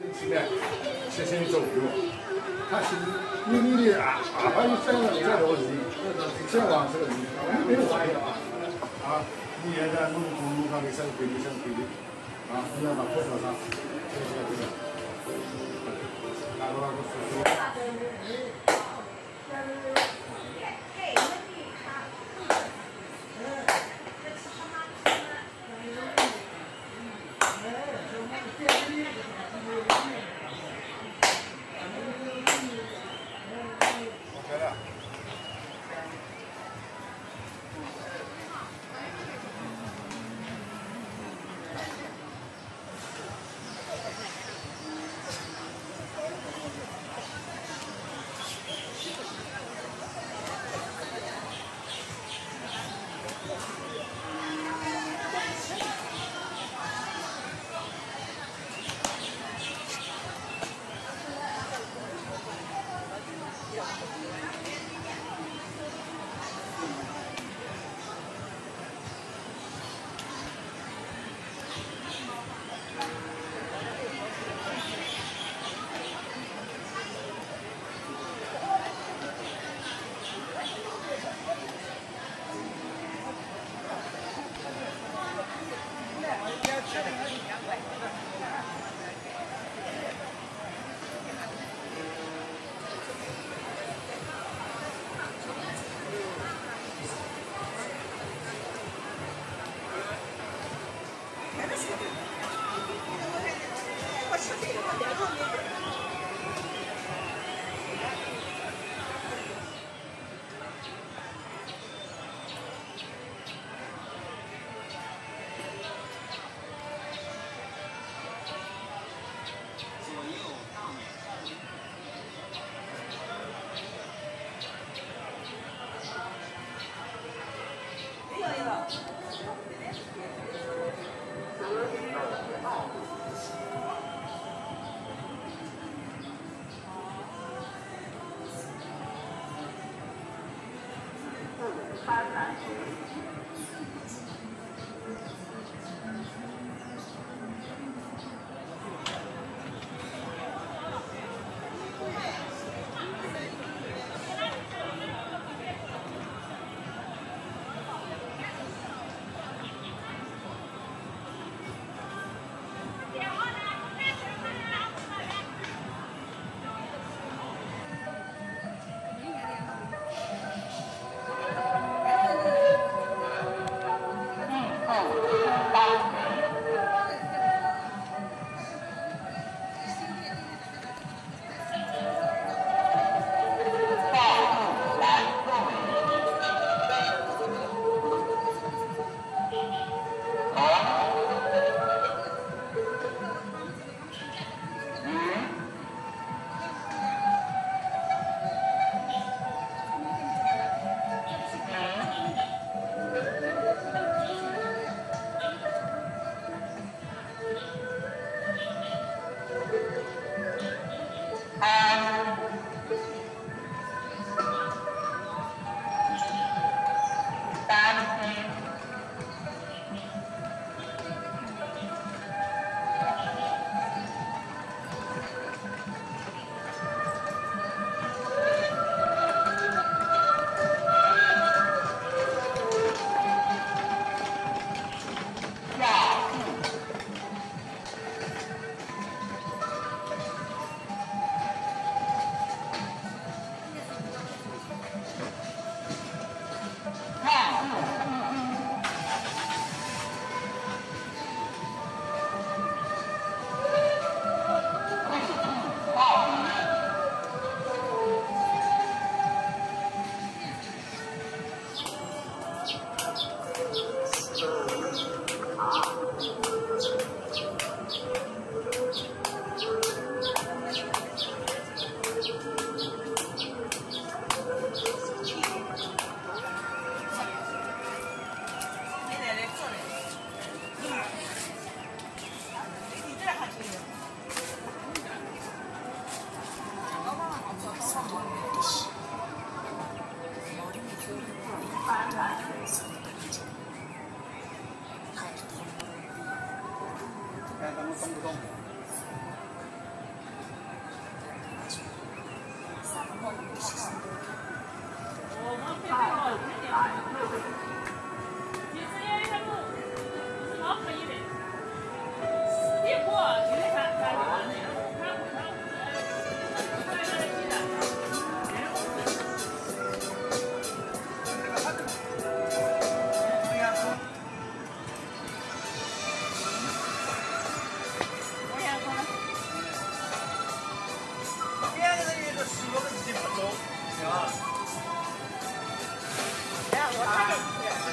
现在七千左右，他是你你的啊啊，还有三个再多钱，再往这个钱，没有玩的啊啊！你现在弄弄弄上的生贵的生贵的啊，你要把火车上，这个这个这个，拿过来个 passagem. 看他们动不动。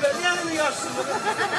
不两个人要死，哎。